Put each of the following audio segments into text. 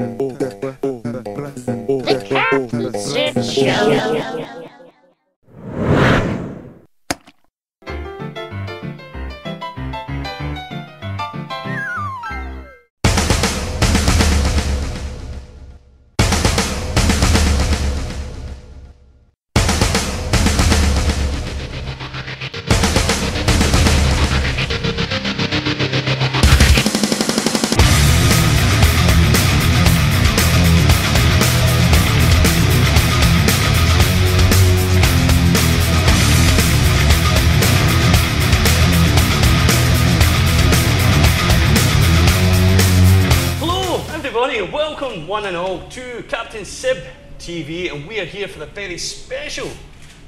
The Captain Show. And all to Captain Sib TV, and we are here for the very special,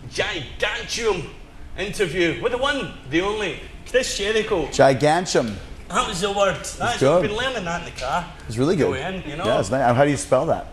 gigantium interview with the one, the only, Chris Jericho. Gigantium. That was the word. That's, good. I've been learning that in the car. It's really good. Go in, you know. Yeah, it's nice. How do you spell that?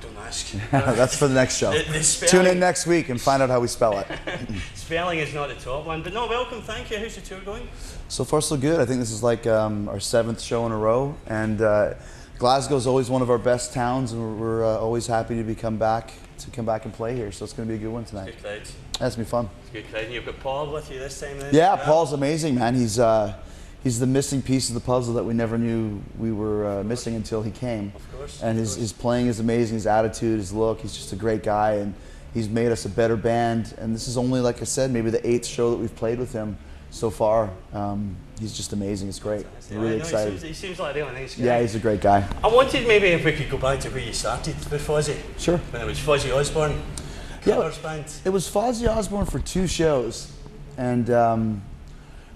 Don't ask. That's for the next show. The- the spelling- Tune in next week and find out how we spell it. Spelling is not the top one, but no, welcome, thank you. How's the tour going? So far, so good. I think this is like um, our seventh show in a row, and uh, Glasgow is always one of our best towns, and we're, uh, always happy to be come back to come back and play here. So it's going to be a good one tonight. Good crowd. That's gonna be fun. Good crowd. And you've got Paul with you this time then? Yeah, Paul's amazing, man. He's uh, he's the missing piece of the puzzle that we never knew we were uh, missing until he came. Of course, And of his, course. his playing is amazing. His attitude, his look. He's just a great guy, and he's made us a better band. And this is only, like I said, maybe the eighth show that we've played with him so far. Um, he's just amazing. It's great. Yeah, I'm really excited. He seems, he seems like nice guy. Yeah, he's a great guy. I wanted maybe if we could go back to where you started with Fozzy. Sure. When it was Fozzy Osbourne, Yeah. band. It was Fozzy Osbourne for two shows, and um,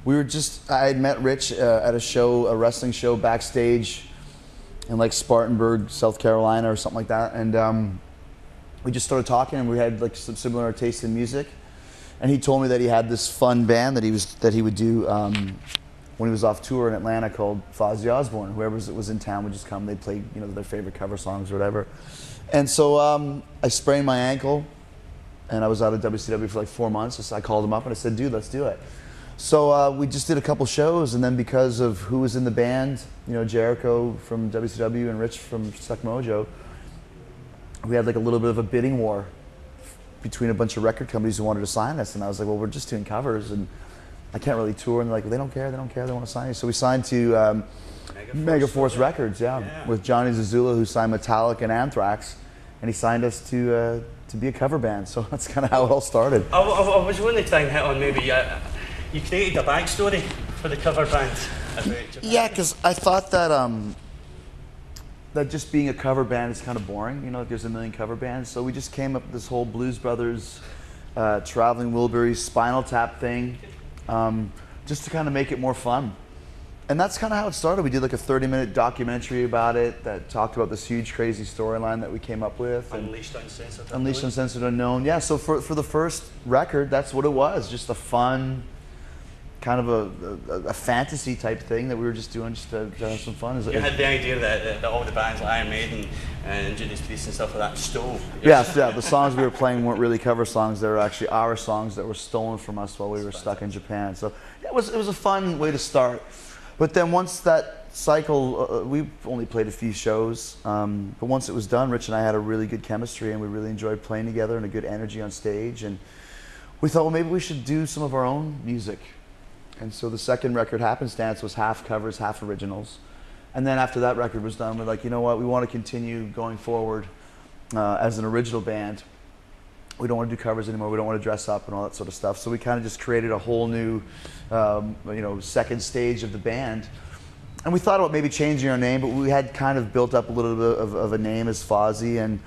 we were just. I had met Rich uh, at a show, a wrestling show backstage, in like Spartanburg, South Carolina, or something like that, and um, we just started talking, and we had like some similar taste in music, and he told me that he had this fun band that he was that he would do. Um, when he was off tour in Atlanta, called Fozzy Osbourne. Whoever was, in town would just come. They'd play, you know, their favorite cover songs or whatever. And so um, I sprained my ankle, and I was out of WCW for like four months. So I called him up and I said, "Dude, let's do it." So uh, we just did a couple shows, and then because of who was in the band, you know, Jericho from WCW and Rich from Stuck Mojo, we had like a little bit of a bidding war between a bunch of record companies who wanted to sign us, and I was like, "Well, we're just doing covers, and I can't really tour." And they're like, well, "They don't care. They don't care. They want to sign you." So we signed to um, Megaforce. Megaforce Records, yeah, Yeah. with Johnny Zazula, who signed Metallica and Anthrax, and he signed us to uh, to be a cover band. So that's kind of how it all started. I, I, I was to try and hit on maybe uh, you created a backstory for the cover band. Yeah, because I thought that um, that just being a cover band is kind of boring. You know, there's a million cover bands. So we just came up with this whole Blues Brothers, uh, Traveling Wilburys, Spinal Tap thing, um, just to kind of make it more fun. And that's kind of how it started. We did like a 30 minute documentary about it that talked about this huge, crazy storyline that we came up with. and- Unleashed Uncensored. Unleashed Uncensored Unknown. Yeah, so for, for the first record, that's what it was. Just a fun, kind of a, a, a fantasy type thing that we were just doing just to, to have some fun. Is- You had the idea that, that, that all the bands like Iron Maiden and Judas Priest and stuff like that stole. yeah, yeah, the songs we were playing weren't really cover songs. They were actually our songs that were stolen from us while we were stuck in Japan. So yeah, it was, it was a fun way to start. But then once that cycle, uh, we only played a few shows. Um, but once it was done, Rich and I had a really good chemistry and we really enjoyed playing together and a good energy on stage. And we thought, well, maybe we should do some of our own music. And so the second record, Happenstance, was half covers, half originals. And then after that record was done, we're like, you know what, we want to continue going forward uh, as an original band. We don't want to do covers anymore. We don't want to dress up and all that sort of stuff. So we kind of just created a whole new, um, you know, second stage of the band. And we thought about maybe changing our name, but we had kind of built up a little bit of, of a name as Fozzy. And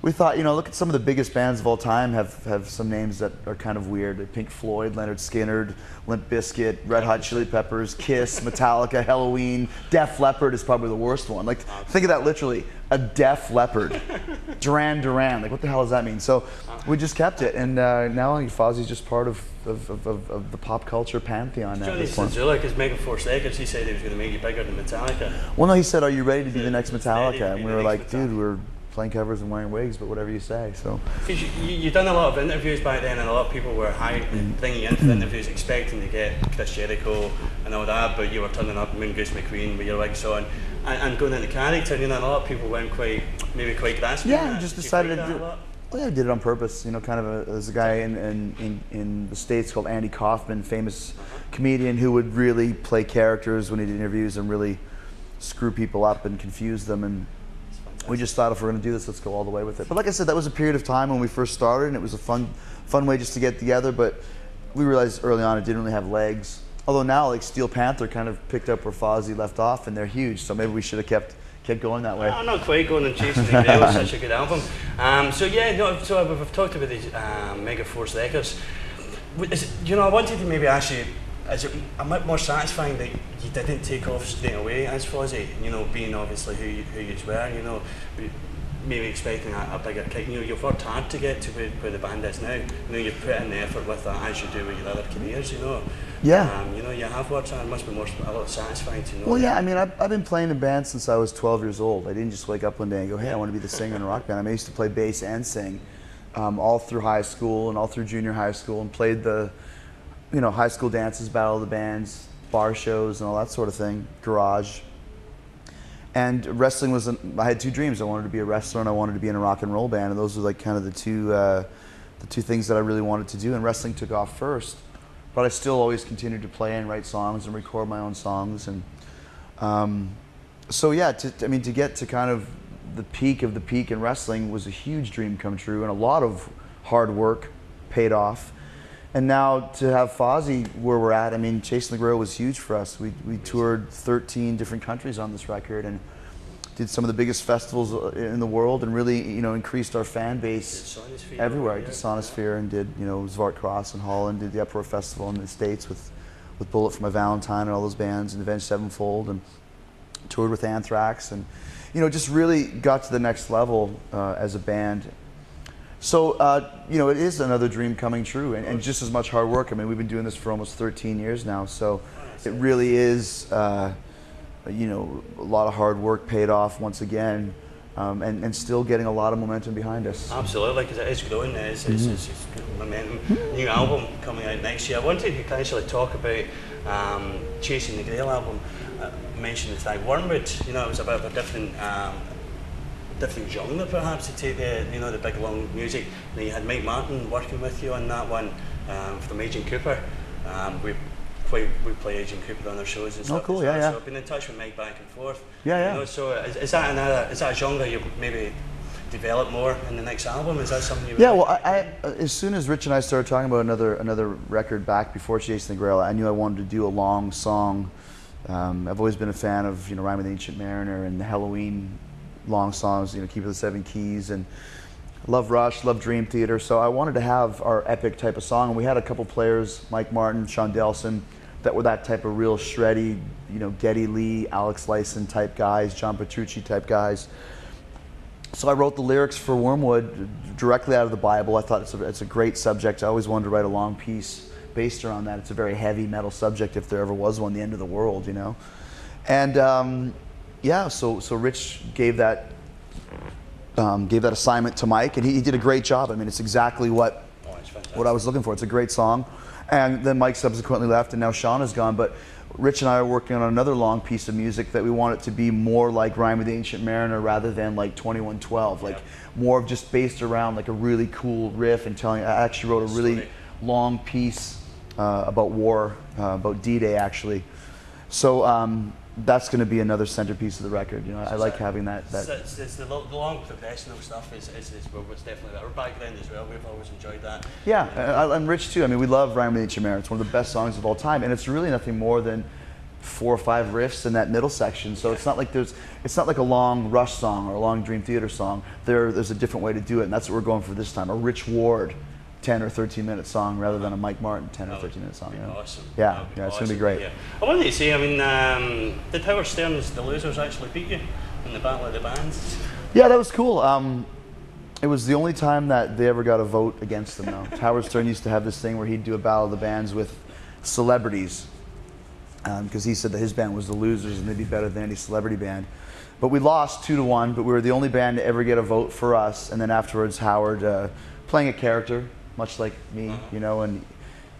we thought, you know, look at some of the biggest bands of all time have, have some names that are kind of weird. Pink Floyd, Lynyrd Skynyrd, Limp Bizkit, Red Hot Chili Peppers, Kiss, Metallica, Helloween. Def Leppard is probably the worst one. Like, think of that literally. A Def Leppard. Duran Duran. Like, what the hell does that mean? So we just kept it. And uh, now I think Fozzy's just part of, of, of, of, of the pop culture pantheon now at Johnny this point. Zazula, because Megaforce Records, he said he was going to make you bigger than Metallica. Well, no, he said, "Are you ready to be the next Metallica?" And we were like, "Dude, we're playing covers and wearing wigs, but whatever you say." So, Because you, you, you done a lot of interviews back then, and a lot of people were high, mm. bringing you into the mm. interviews expecting to get Chris Jericho and all that, but you were turning up Moongoose McQueen with your wigs on. and, and going into character, you know, a lot of people weren't quite, maybe quite grasping Yeah, that. just Did decided to do. Well, yeah, I did it on purpose. You know, kind of a, there's a guy in, in, in, in the states called Andy Kaufman, famous uh-huh. comedian who would really play characters when he did interviews and really screw people up and confuse them. And we just thought if we're going to do this, let's go all the way with it. But like I said, that was a period of time when we first started, and it was a fun, fun way just to get together. But we realized early on it didn't really have legs. Although now, like Steel Panther, kind of picked up where Fozzy left off, and they're huge. So maybe we should have kept kept going that way. Not quite going and the Grail. It's such a good album. Um, so yeah, no, so we've, we've talked about these um, Megaforce records. Is it, you know, I wanted to maybe ask you, is it a bit more satisfying that you didn't take off straight away as Fozzy? You know, being obviously who you, who you were. You know, maybe expecting a, a bigger kick. You know, you've worked hard to get to where, where the band is now. You know, you've put in the effort with that as you do with your other careers. You know. Yeah. Um, you know, you have worked hard. It must be more a lot satisfying to know. Well, that. yeah, I mean, I've, I've been playing in bands since I was 12 years old. I didn't just wake up one day and go, hey, I want to be the singer in a rock band. I, mean, I used to play bass and sing um, all through high school and all through junior high school and played the, you know, high school dances, battle of the bands, bar shows, and all that sort of thing, garage. And wrestling was, an, I had two dreams. I wanted to be a wrestler and I wanted to be in a rock and roll band. And those were like kind of the two, uh, the two things that I really wanted to do. And wrestling took off first. But I still always continued to play and write songs and record my own songs. And um, so, yeah, to, I mean, to get to kind of the peak of the peak in wrestling was a huge dream come true. And a lot of hard work paid off. And now to have Fozzy where we're at, I mean, Chasing the Grail was huge for us. We, we toured 13 different countries on this record and did some of the biggest festivals uh, in the world and really, you know, increased our fan base everywhere. I over did here. Sonisphere and did, you know, Zwarte Cross in Holland, did the Uproar Festival in the States with, with Bullet for My Valentine and all those bands and Avenged Sevenfold and toured with Anthrax and, you know, just really got to the next level uh, as a band. So, uh, you know, it is another dream coming true and, and just as much hard work. I mean, we've been doing this for almost 13 years now, so it really is, uh, you know, a lot of hard work paid off once again um, and, and still getting a lot of momentum behind us. Absolutely, because it is growing. It's, it's, it's, it's good momentum. New album coming out next year. I wanted to actually talk about um, Chasing the Grail album. Uh, mentioned the track Wormwood. You know, it was a bit of a different, um, different genre perhaps to take the, you know, the big long music. Now you had Mike Martin working with you on that one um, from Agent Cooper. Um, we play we play Agent Cooper on our shows and stuff. Oh, cool, yeah, well. yeah. So I've been in touch with Mike back and forth. Yeah, yeah. You know, so is, is that another is that a genre you maybe develop more in the next album? Is that something you? Yeah, well, I, I, as soon as Rich and I started talking about another another record back before Chasing the Grail, I knew I wanted to do a long song. Um, I've always been a fan of you know Rhyme of the Ancient Mariner and the Helloween long songs, you know Keeper of the Seven Keys and love Rush, love Dream Theater. So I wanted to have our epic type of song, and we had a couple players, Mike Martin, Sean Delson, that were that type of real shreddy, you know Geddy Lee, Alex Lifeson type guys, John Petrucci type guys. So I wrote the lyrics for Wormwood directly out of the Bible. I thought it's a, it's a great subject. I always wanted to write a long piece based around that. It's a very heavy metal subject, if there ever was one, the end of the world, you know. And um, yeah, so so Rich gave that um, gave that assignment to Mike, and he, he did a great job. I mean, it's exactly what Oh, it's what I was looking for. It's a great song. And then Mike subsequently left, and now Sean is gone. But Rich and I are working on another long piece of music that we want it to be more like Rhyme of the Ancient Mariner rather than like 2112. Like more of just based around like a really cool riff and telling. I actually wrote a really long piece uh, about war, uh, about D-Day actually. So um, that's going to be another centerpiece of the record. You know, I like having that. that It's, it's, it's the, lo- the long progressional stuff is, is, is what was definitely our background as well. We've always enjoyed that. Yeah, and, and Rich too. I mean, we love Rhyme with Ancient Mariner. It's one of the best songs of all time, and it's really nothing more than four or five riffs in that middle section. So it's not like there's, it's not like a long Rush song or a long Dream Theater song. There, there's a different way to do it, and that's what we're going for this time. A Rich Ward, 10 or 13 minute song rather than a Mike Martin 10 or That would 13 minute song. you awesome. Yeah, yeah, it's gonna be great. hear. I wanted to say, I mean, um, did Howard Stern's The Losers actually beat you in the Battle of the Bands? Yeah, that was cool. Um, it was the only time that they ever got a vote against them. Though Howard Stern used to have this thing where he'd do a battle of the bands with celebrities, because he said that his band was the losers and they'd be better than any celebrity band. But we lost two to one. But we were the only band to ever get a vote for us. And then afterwards, Howard uh, playing a character, much like me, you know, and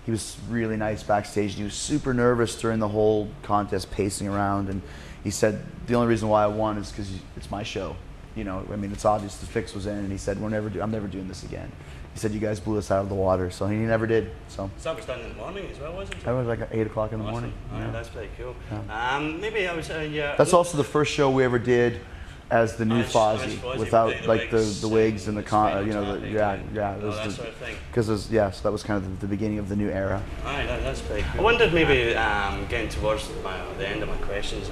he was really nice backstage. He was super nervous during the whole contest, pacing around, and he said the only reason why I won is because it's my show. You know, I mean, it's obvious the fix was in, and he said we're never, do- I'm never doing this again. He said you guys blew us out of the water, so he never did. So that was done in the morning as well, wasn't it? that was like at eight o'clock in the morning. Yeah. that's pretty cool. Um, maybe I was. Uh, yeah. That's also the first show we ever did as the new As- as Fozzy, Fozzy, without without the like the, wigs the wigs and the con, uh, you know, the, yeah, yeah, it Oh, was that the, sort of thing. because yeah, so that was kind of the, the beginning of the new era. Aye, that, that's pretty cool. I wondered maybe um, getting towards my, the end of my questions.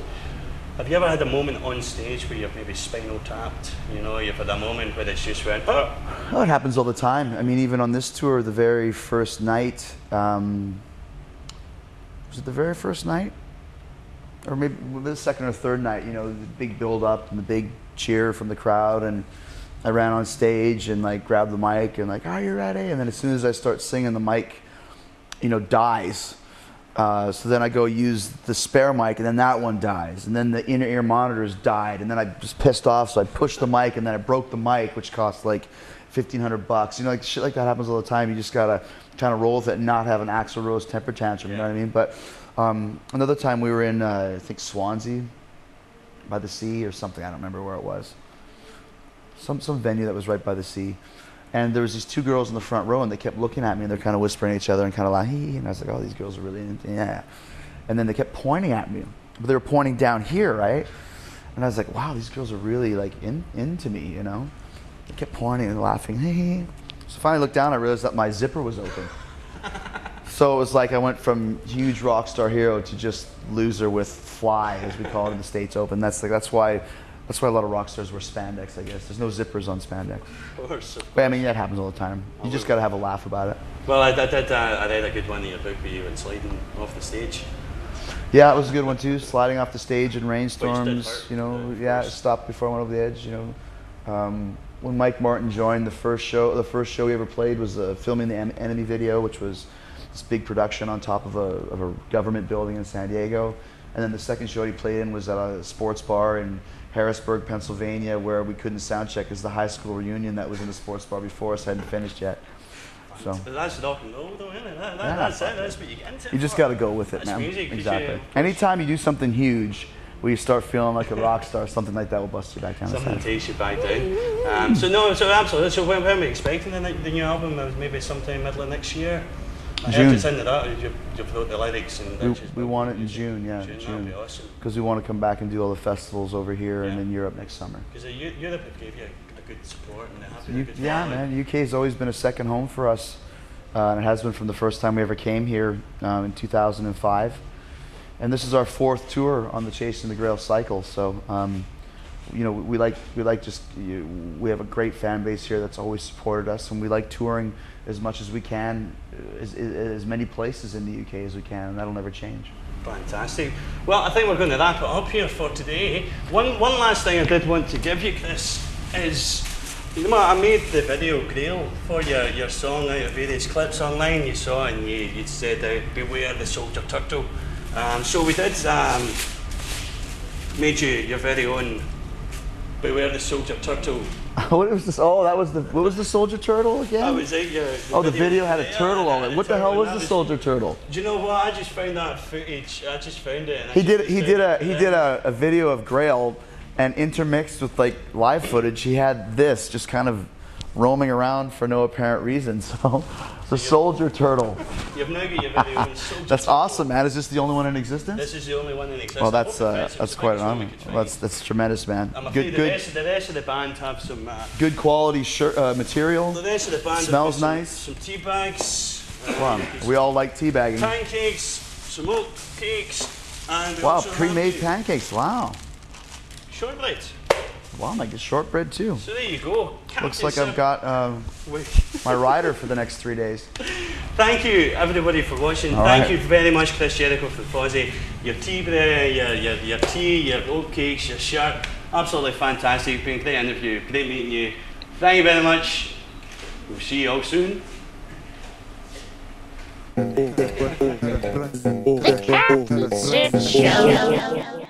Have you ever had a moment on stage where you've maybe spinal tapped? You know, you've had a moment where it's just went, oh, Oh, it happens all the time. I mean, even on this tour, the very first night, um, was it the very first night? Or maybe the second or third night, you know, the big build up and the big cheer from the crowd. And I ran on stage and like grabbed the mic and like, are you ready? And then as soon as I start singing, the mic, you know, dies. Uh, so then I go use the spare mic, and then that one dies, and then the inner ear monitors died, and then I was pissed off, so I pushed the mic, and then I broke the mic, which cost like fifteen hundred bucks. You know, like shit like that happens all the time. You just gotta kind of roll with it and not have an Axl Rose temper tantrum. You know what I mean? But um, another time we were in, uh, I think Swansea, by the sea or something. I don't remember where it was. Some some venue that was right by the sea. And there was these two girls in the front row, and they kept looking at me, and they're kind of whispering at each other and kind of like, hee, and I was like, oh, these girls are really yeah. And then they kept pointing at me, but they were pointing down here, right? And I was like, wow, these girls are really like in, into me, you know? They kept pointing and laughing, hee. So finally I looked down, I realized that my zipper was open. So it was like I went from huge rock star hero to just loser with fly, as we call it in the states. Open. That's like that's why that's why a lot of rock stars wear spandex. I guess there's no zippers on spandex. of course. But I mean that happens all the time. You just gotta have a laugh about it. Well, I, I did. Uh, I read a good one in your book where you went sliding off the stage. Yeah, it was a good one too. Sliding off the stage in rainstorms. You know, yeah, of yeah, course. stopped before I went over the edge. You know, um, when Mike Martin joined, the first show, the first show we ever played was uh, filming the En- Enemy video, which was this big production on top of a of a government building in San Diego. And then the second show he played in was at a sports bar in Harrisburg, Pennsylvania, where we couldn't sound check because the high school reunion that was in the sports bar before us hadn't finished yet. So But that's rock and roll, though, isn't it? That, that, Yeah. that's it. That's what you get into. you just got to go with it, That's man. music, exactly. you- Anytime you do something huge, where you start feeling like a rock star, something like that will bust you back down. Something takes you back down. Um, so no, so absolutely. So when, when are we expecting the, the new album? Maybe sometime middle of next year. I June. heard it's into that. You, you've wrote the lyrics and We, we want it in June, yeah, June, that'd be awesome. because we want to come back and do all the festivals over here and Yeah. in Europe next summer. Because Europe gave you a, a good support and they have U- a good yeah, following. man, UK has always been a second home for us, uh, and it has been from the first time we ever came here um, in 2005. And this is our fourth tour on the Chasing the Grail cycle, so um, you know we like we like just you, we have a great fan base here that's always supported us, and we like touring as much as we can, uh, as, as many places in the UK as we can, and that'll never change. Fantastic. Well, I think we're going to wrap it up here for today. One, one last thing I did want to give you, Chris, is you know, I made the video Grail for your, your song out of various clips online. You saw and you, you said, uh, Beware the Soldier Turtle. Um, so we did, um, made you your very own Beware the Soldier Turtle. what was this? Oh, that was the what was the soldier turtle again? That was it. Your, oh, the video had a turtle on it. What the hell was the soldier turtle? Do you know what? I just found that footage. I just found it. He did. He did a. He did a, a video of Grail, and intermixed with like live footage, he had this just kind of roaming around for no apparent reason. So, the soldier turtle. You've now got your very own Soldier That's awesome, man. Is this the only one in existence? This is the only one in existence. Well, that's uh, that's quite an honor. That's that's tremendous, man. Good the good rest, of, the rest of the band have some. Uh, good quality shirt uh, material. the rest of the band Smells got some, nice. Some tea bags. Uh, Come on, we all like teabagging. pancakes, some oat cakes, and Wow, pre-made pancakes. Wow, shortbread. Wow, I get shortbread too. So there you go. Looks like I've got um, my rider for the next three days. Thank you, everybody, for watching. All Thank right. you very much, Chris Jericho for Fozzy. Your tea bread, your, your, your tea, your oat cakes, your shirt. Absolutely fantastic. It's Been a great interview. Great meeting you. Thank you very much. We'll see you all soon. Oh, Sid Show.